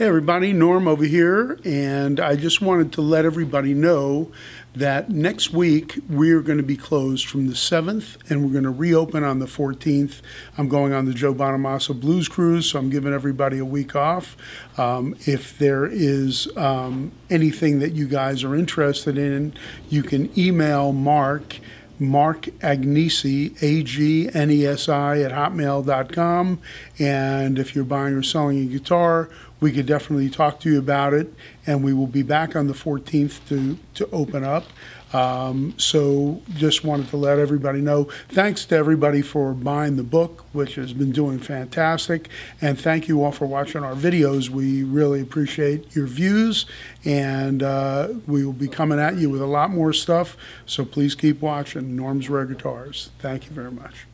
Hey, everybody, Norm over here, and I just wanted to let everybody know that next week we are going to be closed from the 7th and we're going to reopen on the 14th. I'm going on the Joe Bonamassa Blues Cruise, so I'm giving everybody a week off. Um, if there is um, anything that you guys are interested in, you can email Mark. Mark Agnesi, A G N E S I, at hotmail.com. And if you're buying or selling a guitar, we could definitely talk to you about it. And we will be back on the 14th to, to open up. Um, so just wanted to let everybody know. Thanks to everybody for buying the book, which has been doing fantastic. And thank you all for watching our videos. We really appreciate your views. And uh, we will be coming at you with a lot more stuff. So please keep watching Norm's Rare Guitars. Thank you very much.